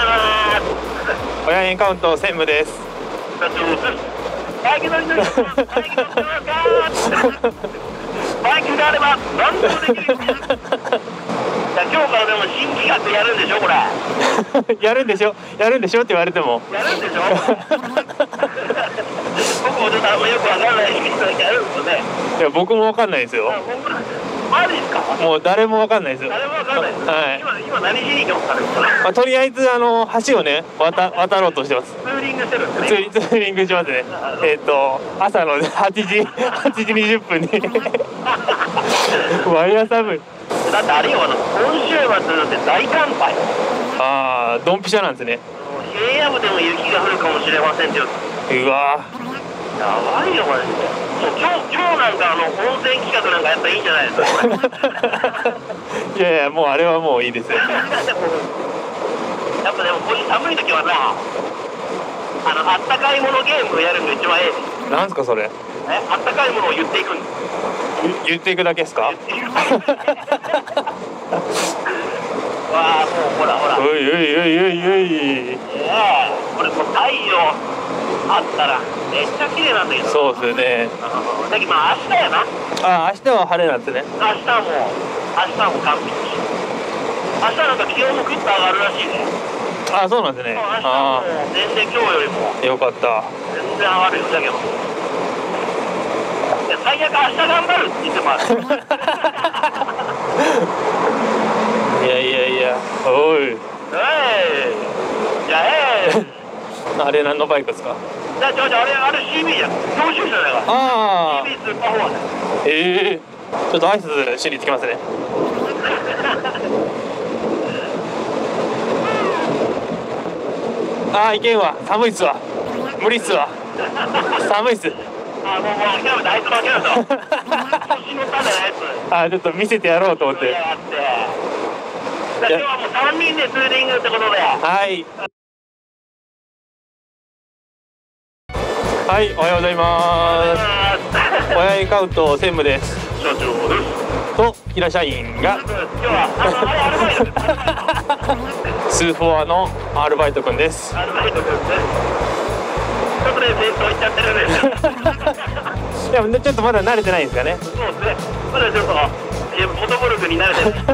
親エンカウント専務です。バイク乗り乗りバイク乗ってますかバイクがあれば何でもできるじゃ今日からでも新企画やるんでしょこれやるんでしょやるんでしょって言われてもやるんでしょ僕もちょっとあんまよくわかんない人がやるんですよねいや僕もわかんないですよマジですか？もう誰もわかんないですよ。誰もわかんないです、はい。今今何しに行きますかねまあ、とりあえずあの橋をね渡渡ろうとしてます。ツーリングしてるんですね。ツーリングしますね。えっ、と朝の8時8時20分に。毎朝分だってあれよあの今週末だって大寒波よああドンピシャなんですね。平野部でも雪が降るかもしれませんってよう。わやばいよマジでもう今日今日なんかあの温泉企画なんかやったらいいんじゃないですかこれ。いやいやもうあれはもういいですよ。やっぱでもこういう寒い時はさあのあったかいものゲームをやるのが一番ええ。ですなんすかそれ？えあったかいものを言っていくん言っていくだけですか？わあもうほらほら。おいおいおいおいおい。ええこれもう太陽あったらめっちゃ綺麗なんだけどそうですよね。うんだけどまあ明日やな。あ明日は晴れなんですね。明日はもう明日はもう完璧。明日なんか気温もぐっと上がるらしいね。あそうなんですね。あう全然今日よりも。あよかった。全然上がるよだけど。最悪明日頑張るって言ってもある。いやいやいやおい。えいじゃあえ。いあれ何のバイクですかじゃあじゃじゃあれあれ CB じゃん教習車だからああ CB スーパーフォアだよええちょっと挨拶しに行ってきますねああいけんわ寒いっすわ無理っすわ寒いっすあもうもう諦めたあいつも諦めた調子乗ったんだよあいつあちょっと見せてやろうと思ってじゃ今日はもう3人でツーリングってことではいはいおはようございます。親エンカウント専務です。社長です。と平社員が。スーフォアのアルバイトくんです。アルバイト君です。ちょっとねっちゃってるんです。いやちょっとまだ慣れてないんですかね。そうですね。まだちょっといやモトボルクに慣れてない弁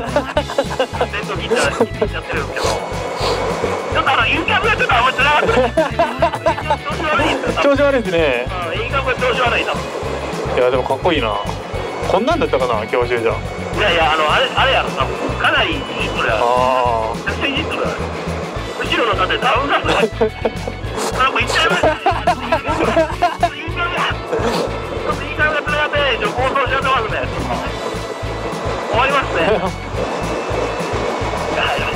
当切っちゃ切っちゃってるんですけど。ちょっとあのインカムがちょっとあんまつながってない調子悪いですね。調子悪いな。いやでもかっこいいな。こんなんだったかな教習所。いやいやあのあれあれやろかなりいい人だよあめちゃくちゃいい人だよ。後ろの盾ダウンガスがなんか行っちゃいましたね。終わりますね。いやいや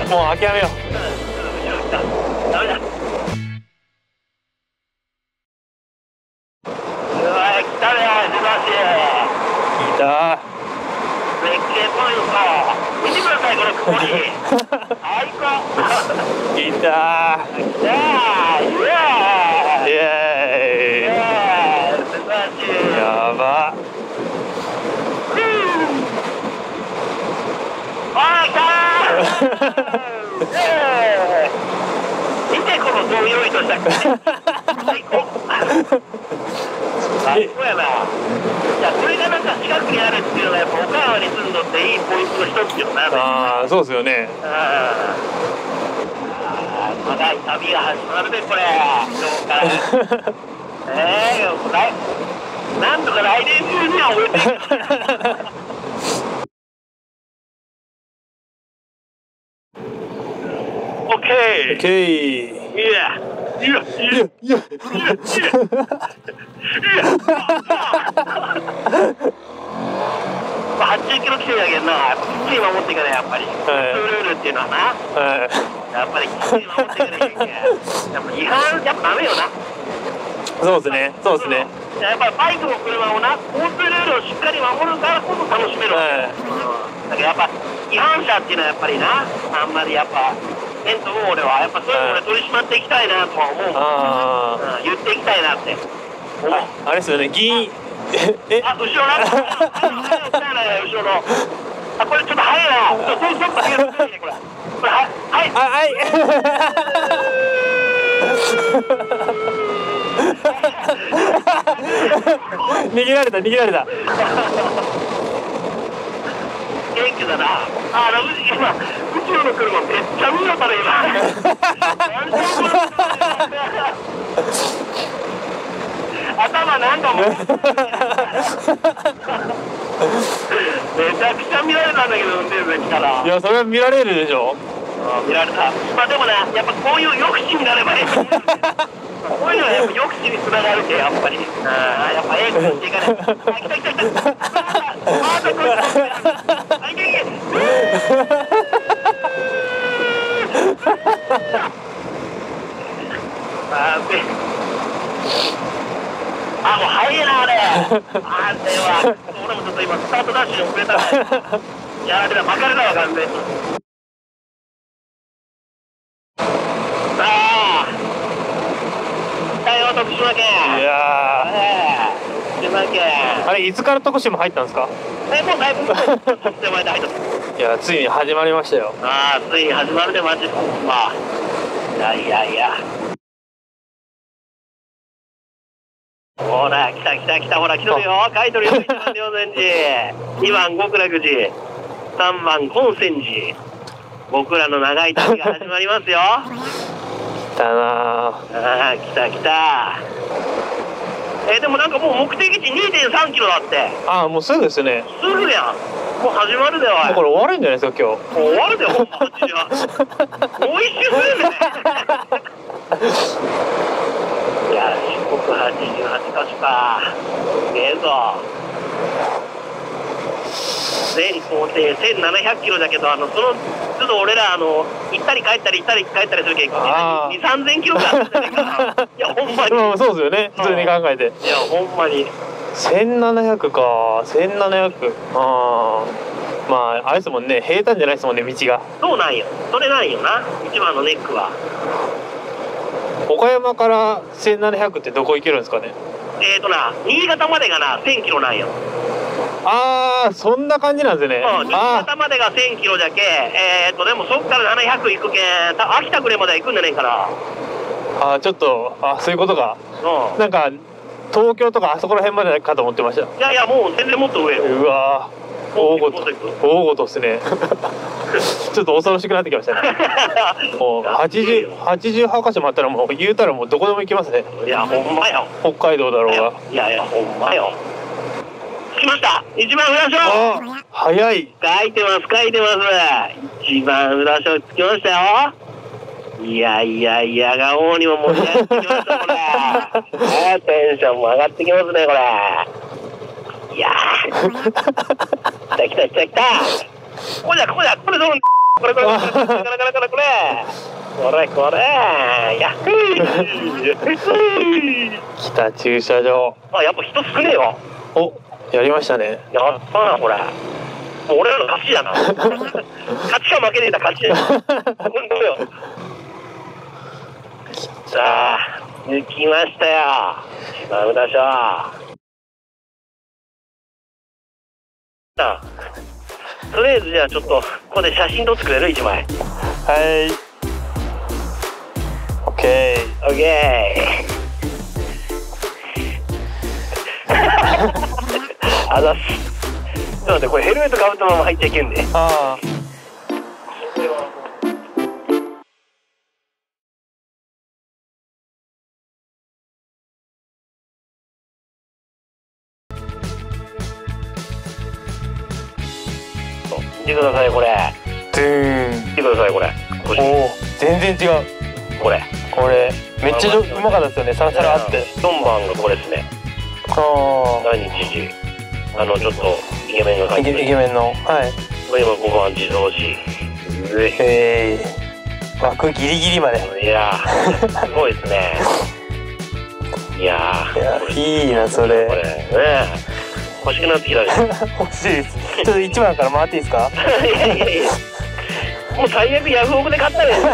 あもう諦めよ後ういた絶景ポイント見てくださいこの曇り最高いたいやーイエーイイエーイ素晴らしいやばあー来たー見てこのどんよりとした。最 高最高やないやこれがなんか近くにあるっていうのがやっぱ岡山に住んどっていいポイントの一つよなああそうですよね。あー長い旅が始まるねこれ。今日からええー、来なんとか来年中には終えていくオッケいやいやいやいやいやまあ、80キロ規制だけどな、きっちり守っていかない、やっぱり。はいルールっていうのはな、はいやっぱりきっちり守っていかなきゃいけない。やっぱ違反、やっぱダメよな。そうですねそうですねやっぱりバイクも車もな、交通ルールをしっかり守るからこそ楽しめるわけ。はいうんだけどやっぱ違反者っていうのはやっぱりな、あんまりやっぱ、えんと思う。俺は、やっぱそういうの俺取り締まっていきたいな。とは思う。うん言っていきたいな。って思う。ああれですよね議員えあ、後ろな。後ろの。あこれちょっと早いな。ちょっとストップ上げるこれこれははいはい逃げられた逃げられた元気だな。あの今宇宙の車めっちゃ見よったね今頭なんかもうめちゃくちゃ見られたんだけど運転席からいやそれは見られるでしょ。あ見られた。まあでもねやっぱこういう抑止になればいい。こういうのはやっぱ抑止につながるけやっぱり。あやっぱええことしていかないあ来た来た来たあーこれあいけいけあーべあもう早いなあれあれは俺もちょっと今スター。トダッシュに遅れたねやられた巻かれたわ完全にさあ来たよ徳島県いやええ徳島県あれいつから徳島入ったんですか？えもうだいぶ前で入ったいやついに始まりましたよ。ああついに始まるでマジまあいやいやいや。ほら来た来た来たほら来とるよ書いとるよ1番両千寺2番極楽寺3番本泉寺。僕らの長い旅が始まりますよ。あ 来たなあ。来た来たえーでもなんかもう目的地2.3キロだって。ああもうすぐですね。すぐやん。もう始まるでおい。もうこれ終わるんじゃないですか今日。もう終わるでほんま8時はもう一周するんだね。いや四国88箇所か。すげえぞ全行程1700キロだけどあのその都度俺らあの行ったり帰ったり行ったり帰ったりするけどあー。2 3 0 0 0キロぐらいあるんじゃないかないやほんまに。うんそうですよね。普通に考えて。いやほんまに。1700か。1700ああまああれですもんね。平坦じゃないですもんね道が。そうなんよ。それなんよな。一番のネックは。岡山から1700ってどこ行けるんですかね？えーとな新潟までがな1000キロなんよああそんな感じなんですね。うん、新あ潟までが1000キロだけ、えー、っと、でもそっから700行くけん、た秋田ぐらいまでは行くんじゃねえかーあーちょっとあそういうことか。な。うん。なんか東京とかあそこら辺までかと思ってました。いやいや、もう全然もっと上よ。うわー。大ごと大ごとっすね。ちょっと恐ろしくなってきましたね。もう80 88箇所もあったらもう言うたらもうどこでも行けますね。いや、ほんまよ。北海道だろうが。いやいや、ほんまよ。来ました。一番裏賞早い。書いてます、書いてます。一番裏賞つきましたよ。いやいやいや、が王にも盛り上がってきました、これ。テンションも上がってきますね、これ。いや来た来た来た来た。これだ、これだ、これどうこれこれこれこれこれこれこれ。これこれや駐車場あやっぱ人少ねえわおやりましたねやったな、これ。もう俺らの勝ちやな。勝ちか負けねえだ、勝ちや。本当よ。さあ、抜きましたよ。一番裏所。さあ、とりあえずじゃあちょっと、ここで写真撮ってくれる？一枚。はいオッケオッケー。あざっす。ちょっと待って、これヘルメットかぶったまま入っちゃいけんで。ーあ見てください、これ。てください、これ。おお全然違うこれ。これめっちゃうまかったですよねサラサラあって4番がこれですね。あ第2次。あの、ちょっと、イケメンがあイケ書いてる。イケメンの？はい今5番自動詞。うえへえ枠ギリギリまでいやー、すごいですね。いやー、いいいなそれこれね欲しくなってきたね。欲しいですちょっと1番から回っていいですか？いやいやいや。もう最悪ヤフオクで買ったらいい